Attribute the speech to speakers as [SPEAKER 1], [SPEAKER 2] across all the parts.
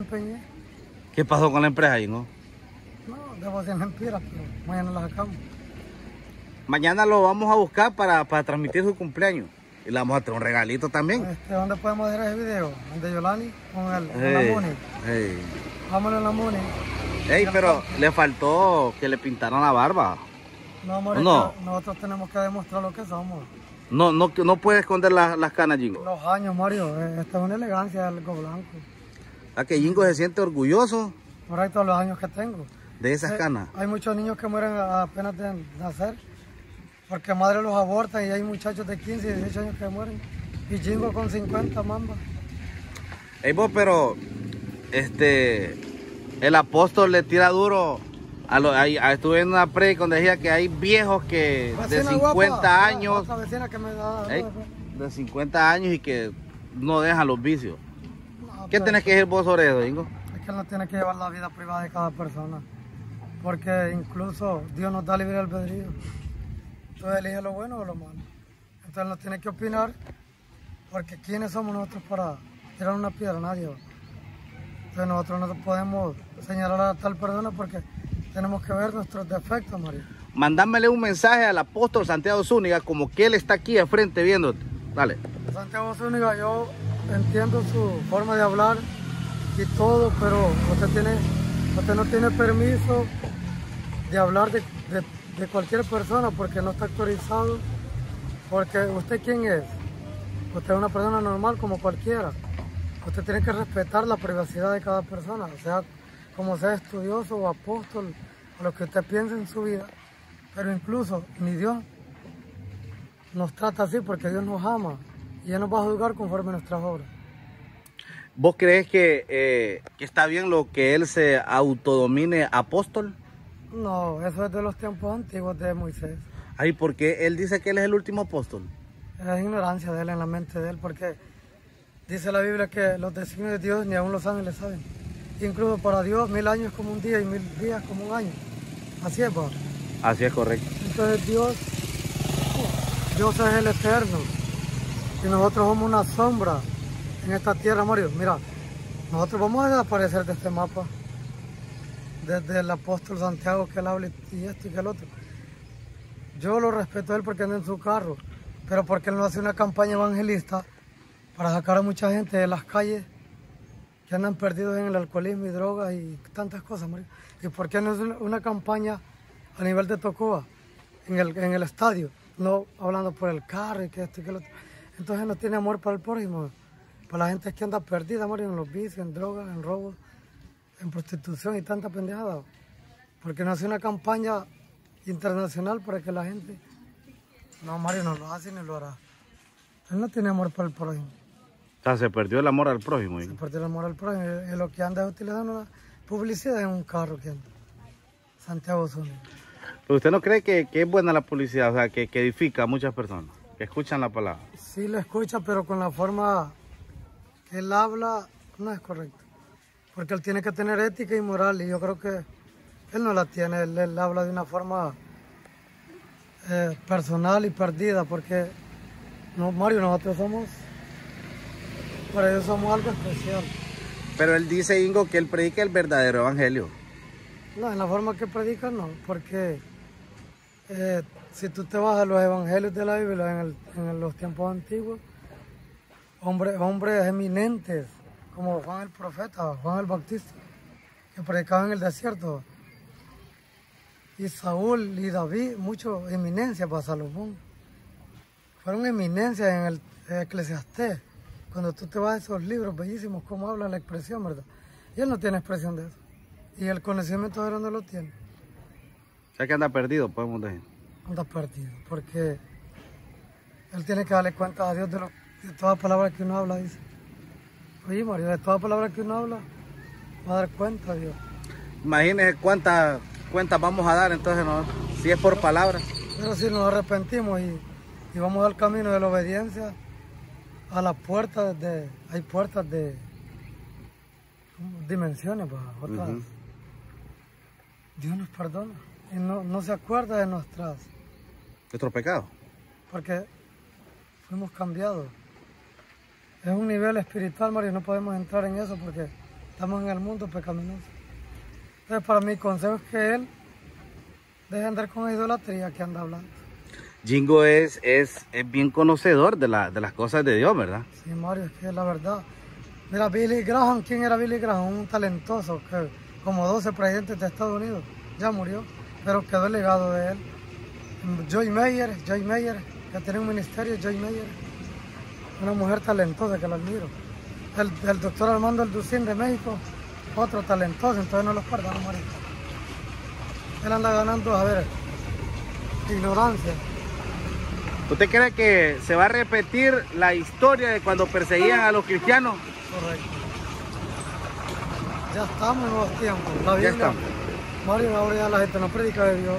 [SPEAKER 1] empeñé.
[SPEAKER 2] ¿Qué pasó con la empresa, Ingo?
[SPEAKER 1] No, debo ser mentiras, pero mañana las sacamos.
[SPEAKER 2] Mañana lo vamos a buscar para, para transmitir su cumpleaños. Y le vamos a traer un regalito también.
[SPEAKER 1] Este, ¿Dónde podemos ver ese video? El de Yolani con, el, con la
[SPEAKER 2] Ey,
[SPEAKER 1] Muni.
[SPEAKER 2] ey.
[SPEAKER 1] Vámonos en la Muni.
[SPEAKER 2] Ey, pero le faltó que le pintaran la barba.
[SPEAKER 1] No, amor,
[SPEAKER 2] No.
[SPEAKER 1] nosotros tenemos que demostrar lo que somos.
[SPEAKER 2] No, no, no puede esconder la- las canas, Jingo.
[SPEAKER 1] Los años, Mario, eh, esta es una elegancia del algo blanco.
[SPEAKER 2] A que Jingo se siente orgulloso
[SPEAKER 1] Por ahí todos los años que tengo.
[SPEAKER 2] de esas canas.
[SPEAKER 1] Hay muchos niños que mueren apenas de nacer porque madre los abortan y hay muchachos de 15 y 18 años que mueren. Y chingo con 50 mamba.
[SPEAKER 2] Ey, vos, pero este el apóstol le tira duro a a- estuve en una pre donde decía que hay viejos que de
[SPEAKER 1] Vecina
[SPEAKER 2] 50
[SPEAKER 1] guapa, la-
[SPEAKER 2] años
[SPEAKER 1] Otra vecina que me da.
[SPEAKER 2] ey, de 50 años y que no dejan los vicios. ¿Qué tenés que decir vos sobre eso, Jingo?
[SPEAKER 1] Es que él no tiene que llevar la vida privada de cada persona. Porque incluso Dios nos da libre albedrío. Entonces elige lo bueno o lo malo. Entonces no tiene que opinar. Porque ¿quiénes somos nosotros para tirar una piedra? Nadie. va. Entonces nosotros no podemos señalar a tal persona porque tenemos que ver nuestros defectos, María.
[SPEAKER 2] Mandámele un mensaje al apóstol Santiago Zúñiga como que él está aquí de frente viéndote. Dale.
[SPEAKER 1] Santiago Zúñiga, yo entiendo su forma de hablar y todo, pero usted, tiene, usted no tiene permiso de hablar de, de- cualquier persona porque no está autorizado. Porque usted quién es? Usted es una persona normal como cualquiera. Usted tiene que respetar la privacidad de cada persona, sea, como sea estudioso o apóstol, o lo que usted piense en su vida. Pero incluso ni Dios nos trata así porque Dios nos ama y Él nos va a juzgar conforme a nuestras obras.
[SPEAKER 2] ¿Vos crees que, eh, que está bien lo que él se autodomine apóstol?
[SPEAKER 1] No, eso es de los tiempos antiguos de Moisés.
[SPEAKER 2] Ay, porque él dice que él es el último apóstol.
[SPEAKER 1] Es ignorancia de Él en la mente de Él porque dice la Biblia que los designios de Dios ni aún los ángeles saben. Incluso para Dios mil años como un día y mil días como un año. Así es, ¿va?
[SPEAKER 2] Así es correcto.
[SPEAKER 1] Entonces Dios, Dios es el eterno y nosotros somos una sombra en esta tierra, Mario. Mira, nosotros vamos a desaparecer de este mapa, desde el apóstol Santiago que él habla y esto y que el otro. Yo lo respeto a él porque anda en su carro, pero porque él no hace una campaña evangelista para sacar a mucha gente de las calles que andan perdidos en el alcoholismo y drogas y tantas cosas, Mario. ¿Y por qué no es una, campaña a nivel de Tocoa, en el, en el estadio, no hablando por el carro y que esto y que lo otro? Entonces no tiene amor para el prójimo, para la gente que anda perdida, Mario, en los vicios, en drogas, en robos, en prostitución y tanta pendejada. Porque no hace una campaña internacional para que la gente... No, Mario no lo hace ni lo hará. Él no tiene amor para el prójimo.
[SPEAKER 2] O sea, se perdió el amor al prójimo.
[SPEAKER 1] Se perdió el amor al prójimo. Y lo que anda es utilizando una publicidad en un carro que anda. Santiago Zúñiga.
[SPEAKER 2] Usted no cree que, que es buena la publicidad, o sea, que, que edifica a muchas personas, escuchan la palabra.
[SPEAKER 1] Sí lo escucha, pero con la forma que él habla no es correcto. Porque él tiene que tener ética y moral y yo creo que él no la tiene. Él, él habla de una forma eh, personal y perdida porque, no, Mario, nosotros somos, para ellos somos algo especial.
[SPEAKER 2] Pero él dice, Ingo, que él predica el verdadero evangelio.
[SPEAKER 1] No, en la forma que predica no, porque eh, si tú te vas a los evangelios de la Biblia en, los tiempos antiguos, hombres, hombres eminentes como Juan el profeta, Juan el Bautista, que predicaban en el desierto, y Saúl y David, mucho eminencia para Salomón. Fueron eminencias en el Eclesiastés. Cuando tú te vas a esos libros bellísimos, cómo habla la expresión, ¿verdad? Y él no tiene expresión de eso. Y el conocimiento ahora no lo tiene.
[SPEAKER 2] O sea, que anda perdido, podemos decir.
[SPEAKER 1] Anda perdido. Porque él tiene que darle cuenta a Dios de, lo, de toda palabra que uno habla, dice. Oye, Mario, de toda palabra que uno habla, va a dar cuenta a Dios.
[SPEAKER 2] Imagínese cuántas cuentas vamos a dar entonces, ¿no? si es por palabra.
[SPEAKER 1] Pero si nos arrepentimos y, y vamos al camino de la obediencia, a las puertas de. Hay puertas de. dimensiones, pues, otras. Dios nos perdona y no, no se acuerda de nuestras.
[SPEAKER 2] Nuestro pecado.
[SPEAKER 1] porque fuimos cambiados. Es un nivel espiritual, Mario, no podemos entrar en eso porque Estamos en el mundo pecaminoso. Entonces, para mi consejo es que él deje de andar con idolatría que anda hablando.
[SPEAKER 2] Jingo es, es, es bien conocedor de, la, de las cosas de Dios, ¿verdad?
[SPEAKER 1] Sí, Mario, es que es la verdad. Mira, Billy Graham, ¿quién era Billy Graham? Un talentoso que como 12 presidentes de Estados Unidos ya murió, pero quedó el legado de él. Joy Meyer, Joy Meyer, que tiene un ministerio, Joy Meyer, una mujer talentosa que la admiro. El, el doctor Armando Alducín de México, otro talentoso, entonces no los perdamos, Mario. Él anda ganando, a ver, ignorancia.
[SPEAKER 2] ¿Usted cree que se va a repetir la historia de cuando perseguían a los cristianos?
[SPEAKER 1] Correcto. Ya estamos en nuevos tiempos. La
[SPEAKER 2] Ya
[SPEAKER 1] Biblia,
[SPEAKER 2] estamos.
[SPEAKER 1] Mario, ahora ya la gente no predica de Dios.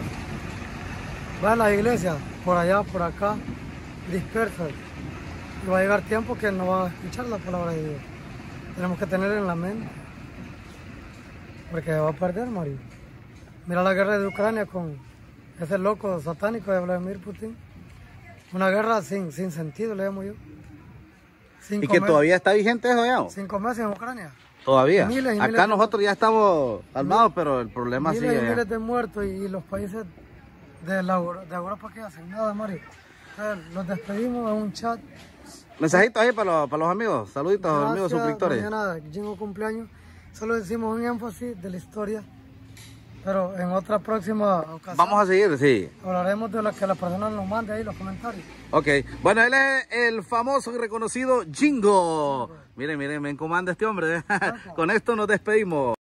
[SPEAKER 1] Va a las iglesias, por allá, por acá, dispersas. Y va a llegar tiempo que no va a escuchar la palabra de Dios. Tenemos que tener en la mente. Porque va a perder, Mario. Mira la guerra de Ucrania con ese loco satánico de Vladimir Putin. Una guerra sin, sin sentido, le llamo yo.
[SPEAKER 2] ¿Y que
[SPEAKER 1] meses-
[SPEAKER 2] todavía está vigente eso ya?
[SPEAKER 1] Cinco meses en Ucrania.
[SPEAKER 2] Todavía.
[SPEAKER 1] Miles y miles
[SPEAKER 2] Acá
[SPEAKER 1] de-
[SPEAKER 2] nosotros ya estamos armados, pero el problema
[SPEAKER 1] miles
[SPEAKER 2] sigue
[SPEAKER 1] y miles de muertos y, y los países de, la, de Europa que hacen nada, Mario. Entonces, Los despedimos en un chat.
[SPEAKER 2] Mensajitos ahí para los, para los amigos. Saluditos a los amigos suscriptores.
[SPEAKER 1] Mañana Jingo cumpleaños. Solo decimos un énfasis de la historia. Pero en otra próxima ocasión
[SPEAKER 2] Vamos a seguir, sí.
[SPEAKER 1] hablaremos de lo que la persona nos mande ahí los comentarios.
[SPEAKER 2] Ok. Bueno, él es el famoso y reconocido Jingo. Miren, miren, me comanda este hombre. Con esto nos despedimos.